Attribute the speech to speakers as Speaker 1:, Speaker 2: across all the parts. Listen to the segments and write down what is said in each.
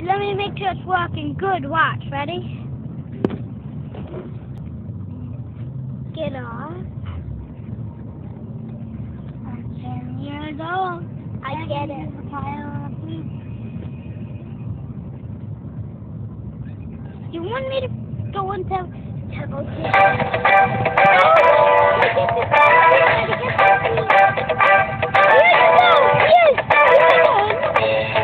Speaker 1: Wait, let me make sure it's working good. Watch. Ready? Get off. I'm 10 years old. I get it. You want me to go into Temple
Speaker 2: City? Yes! Yes!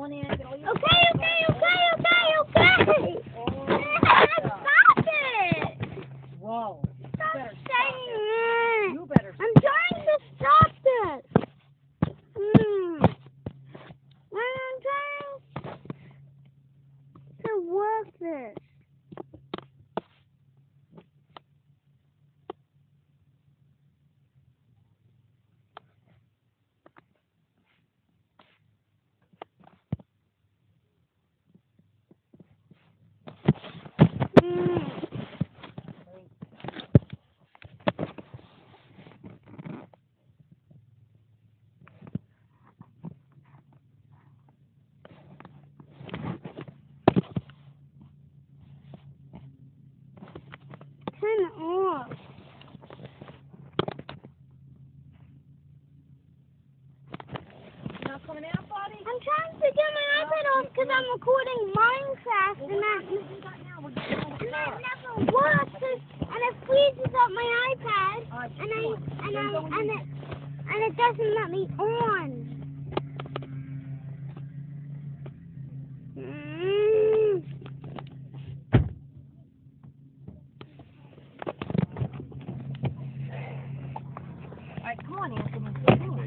Speaker 2: All your
Speaker 1: Okay, okay, okay, okay, okay. Stop it!
Speaker 2: Whoa.
Speaker 1: Stop saying it.
Speaker 2: You better
Speaker 1: I'm trying to stop this. Hmm. I'm trying to work this. Hmm. Turn it off.
Speaker 2: not coming out, buddy?
Speaker 1: I'm trying to get my iPad off because I'm recording Minecraft and that,
Speaker 2: What you got now? We're getting out of the
Speaker 1: and that never works and it freezes up my iPad and I and I and it and it doesn't let me on. Mm.
Speaker 2: Right, come on, Anthony. Come on.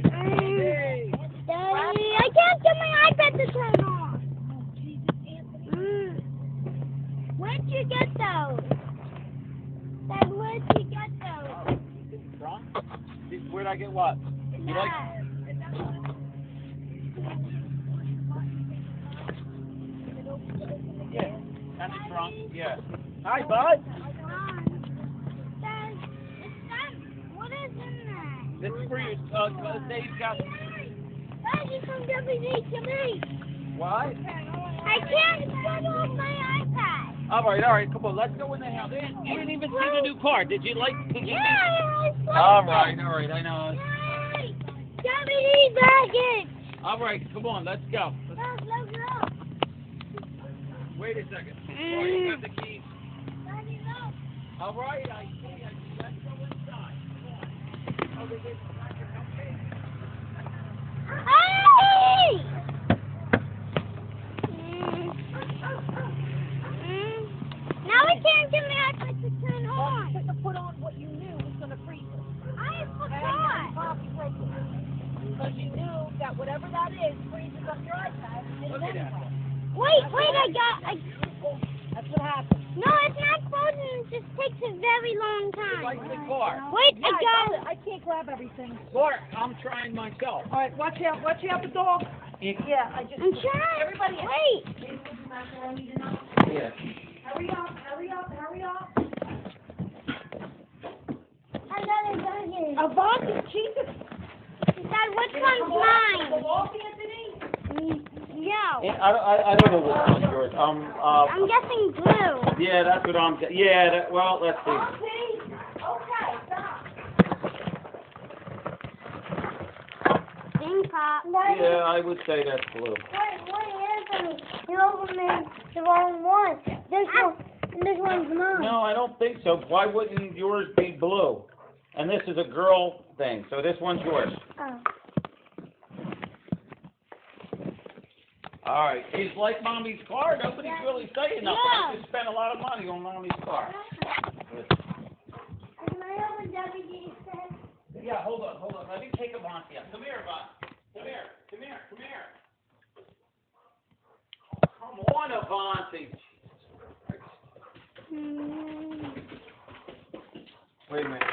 Speaker 1: I can't get my iPad to turn off.
Speaker 2: Oh, Jesus, Anthony.
Speaker 1: Mm. Where'd you get those? Dad, where'd you get those?
Speaker 3: Strong? Where'd I get what? You like? Yeah. That's strong. Yeah. Hi, bud.
Speaker 1: Dad, what is in there?
Speaker 3: This is for you. Uh, uh, Dave's got.
Speaker 1: Dad, you from WD to me.
Speaker 3: What?
Speaker 1: I can't turn off my iPad.
Speaker 3: All right, all right. Come on, let's go in the house. You didn't, you didn't even see the new car. Did you like? Did you?
Speaker 1: Yeah, I like
Speaker 3: All right, all right. I know.
Speaker 1: Yay! WD baggage.
Speaker 3: All right, come on. Let's go. Let's,
Speaker 1: Let's, let's go.
Speaker 3: wait a second. Oh, you got the keys.
Speaker 1: Daddy, look.
Speaker 3: All right, I see. I see. Let's go inside. Come on. Did.
Speaker 1: Hey! Mm. Mm. Now we can't get my iPad to turn
Speaker 2: You
Speaker 1: on.
Speaker 2: should have put on what you knew was going to freeze it.
Speaker 1: I
Speaker 2: And
Speaker 1: forgot.
Speaker 2: Poppy broke it. Because you knew that whatever that is freezes up your iPad. and
Speaker 3: Look at that.
Speaker 1: Wait, wait, I got. I,
Speaker 2: That's what happened.
Speaker 1: no, it's not frozen. It just takes a very long
Speaker 3: You like
Speaker 1: time.
Speaker 3: the car?
Speaker 1: Wait,
Speaker 2: Yeah,
Speaker 1: I
Speaker 2: I,
Speaker 1: got.
Speaker 2: got it. I can't grab everything.
Speaker 3: Car. I'm trying myself.
Speaker 2: All right, watch out. Watch out, the dog. Yeah, I just.
Speaker 1: I'm trying.
Speaker 2: Everybody,
Speaker 1: Wait.
Speaker 3: Yeah.
Speaker 2: hurry up, hurry up, hurry up.
Speaker 1: Another baggage.
Speaker 2: Avante, Jesus.
Speaker 1: Dad, which one's
Speaker 2: The
Speaker 1: mine?
Speaker 2: wall, Anthony?
Speaker 1: No.
Speaker 3: I, I, I don't know which one's yours. Um, uh,
Speaker 1: I'm guessing blue.
Speaker 3: yeah, that's what I'm. Yeah, that, well, let's see.
Speaker 2: Okay. Okay, stop.
Speaker 1: Ding pop.
Speaker 3: Yeah, I would say that's blue.
Speaker 1: Wait, wait, Anthony. You opened the wrong one. This one, this one's mine.
Speaker 3: No, I don't think so. Why wouldn't yours be blue? And this is a girl thing, so this one's yours.
Speaker 1: Oh.
Speaker 3: All right. It's like mommy's car. Nobody's really saying nothing. I
Speaker 1: Yeah.
Speaker 3: just spent a lot of money on mommy's car.
Speaker 1: Is my own WD?
Speaker 3: Yeah, hold on, hold on. Let me take. Yeah, come here. Come here, come here, come here. Come on, Avanti.
Speaker 1: Hmm.
Speaker 3: Wait a minute.